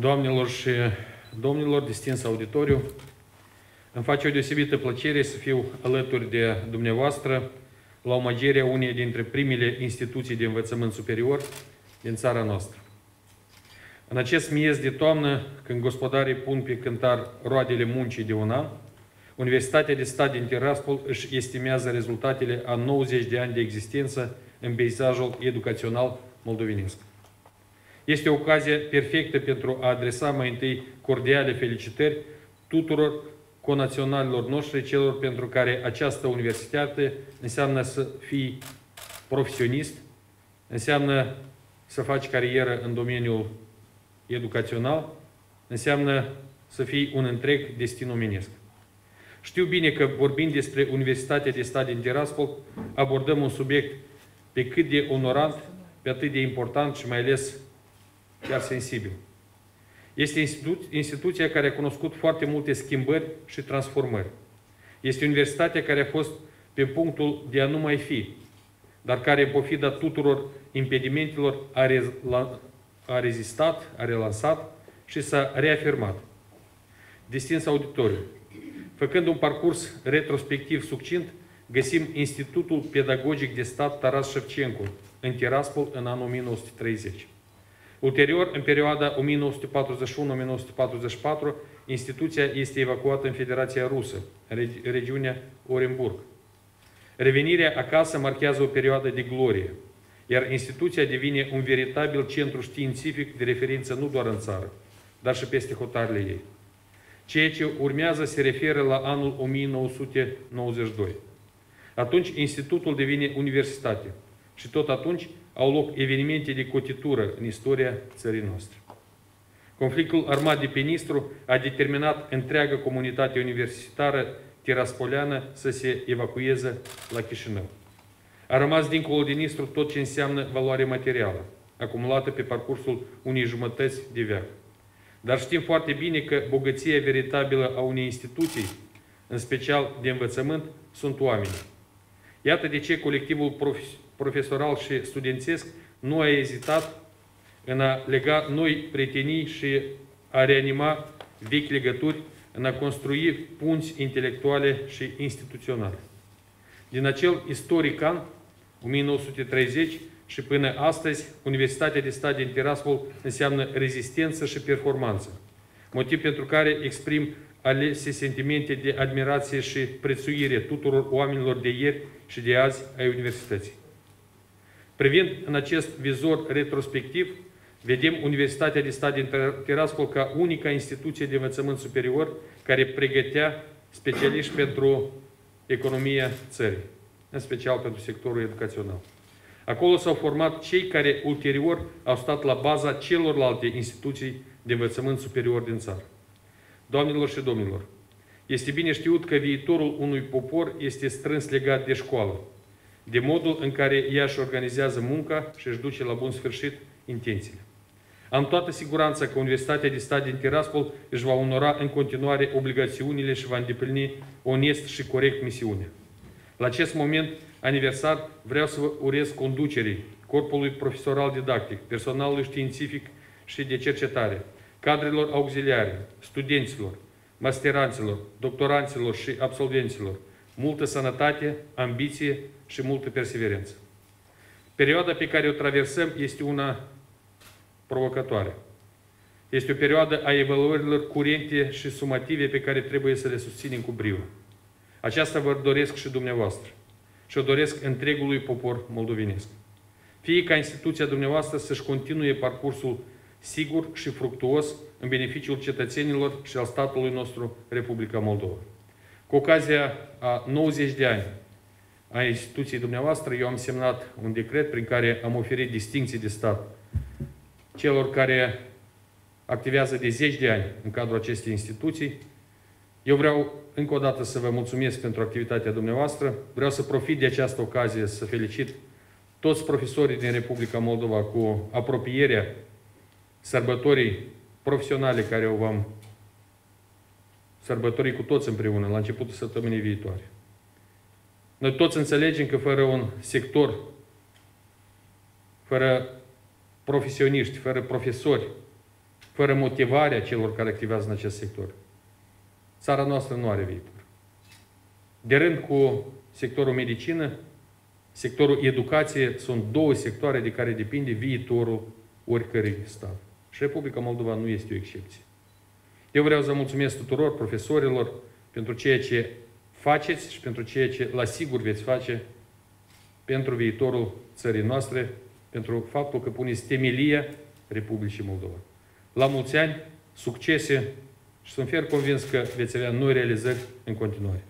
Doamnelor și domnilor, distins auditoriu, îmi face o deosebită plăcere să fiu alături de dumneavoastră la omagierea unei dintre primele instituții de învățământ superior din țara noastră. În acest miez de toamnă, când gospodarii pun pe cântar roadele muncii de un an, Universitatea de Stat din Tiraspol își estimează rezultatele a 90 de ani de existență în peisajul educațional moldovenesc. Este o ocazie perfectă pentru a adresa mai întâi cordiale felicitări tuturor conaționalilor noștri, celor pentru care această universitate înseamnă să fii profesionist, înseamnă să faci carieră în domeniul educațional, înseamnă să fii un întreg destin omenesc. Știu bine că vorbind despre Universitatea de Stat din Tiraspol, abordăm un subiect pe cât de onorant, pe atât de important și mai ales chiar sensibil. Este institu instituția care a cunoscut foarte multe schimbări și transformări. Este universitatea care a fost pe punctul de a nu mai fi, dar care, în pofida tuturor impedimentelor, a, re a rezistat, a relansat și s-a reafirmat. Distins auditoriu, făcând un parcurs retrospectiv succint, găsim Institutul Pedagogic de Stat Taras Șevcencu, în Tiraspol, în anul 1930. Ulterior, în perioada 1941-1944, instituția este evacuată în Federația Rusă, în regiunea Orenburg. Revenirea acasă marchează o perioadă de glorie, iar instituția devine un veritabil centru științific de referință nu doar în țară, dar și peste hotarele ei. Ceea ce urmează se referă la anul 1992. Atunci, institutul devine universitate și tot atunci au loc evenimente de cotitură în istoria țării noastre. Conflictul armat de pe Nistru a determinat întreaga comunitate universitară tiraspoleană să se evacueze la Chișinău. A rămas dincolo de Nistru tot ce înseamnă valoare materială, acumulată pe parcursul unei jumătăți de veac. Dar știm foarte bine că bogăția veritabilă a unei instituții, în special de învățământ, sunt oamenii. Iată de ce colectivul profesoral și studențesc nu a ezitat în a lega noi prietenii și a reanima vechi legături, în a construi punți intelectuale și instituționale. Din acel istoric an, 1930, și până astăzi, Universitatea de Stat din Tiraspol înseamnă rezistență și performanță, motiv pentru care exprim alese sentimente de admirație și prețuire tuturor oamenilor de ieri și de azi ai universității. Privind în acest vizor retrospectiv, vedem Universitatea de Stat din Tiraspol ca unica instituție de învățământ superior care pregătea specialiști pentru economia țării, în special pentru sectorul educațional. Acolo s-au format cei care ulterior au stat la baza celorlalte instituții de învățământ superior din țară. Doamnelor și domnilor, este bine știut că viitorul unui popor este strâns legat de școală, de modul în care ea își organizează munca și își duce la bun sfârșit intențiile. Am toată siguranța că Universitatea de Stat din Tiraspol își va onora în continuare obligațiunile și va îndeplini onest și corect misiunea. La acest moment aniversar vreau să vă urez conducerii corpului profesoral didactic, personalului științific și de cercetare, cadrelor auxiliare, studenților, masteranților, doctoranților și absolvenților, multă sănătate, ambiție și multă perseverență. Perioada pe care o traversăm este una provocatoare. Este o perioadă a evaluărilor curente și sumative pe care trebuie să le susținem cu brio. Aceasta vă doresc și dumneavoastră și o doresc întregului popor moldovenesc. Fie ca instituția dumneavoastră să-și continue parcursul sigur și fructuos în beneficiul cetățenilor și al statului nostru, Republica Moldova. Cu ocazia a 90 de ani a instituției dumneavoastră, eu am semnat un decret prin care am oferit distinții de stat celor care activează de zeci de ani în cadrul acestei instituții. Eu vreau încă o dată să vă mulțumesc pentru activitatea dumneavoastră. Vreau să profit de această ocazie să felicit toți profesorii din Republica Moldova cu apropierea sărbătorii profesionale care o vom sărbători cu toți împreună la începutul săptămânii viitoare. Noi toți înțelegem că fără un sector, fără profesioniști, fără profesori, fără motivarea celor care activează în acest sector, țara noastră nu are viitor. De rând cu sectorul medicină, sectorul educație sunt două sectoare de care depinde viitorul oricărui stat. Și Republica Moldova nu este o excepție. Eu vreau să mulțumesc tuturor profesorilor pentru ceea ce faceți și pentru ceea ce la sigur veți face pentru viitorul țării noastre, pentru faptul că puneți temelia Republicii Moldova. La mulți ani, succese și sunt fier convins că veți avea noi realizări în continuare.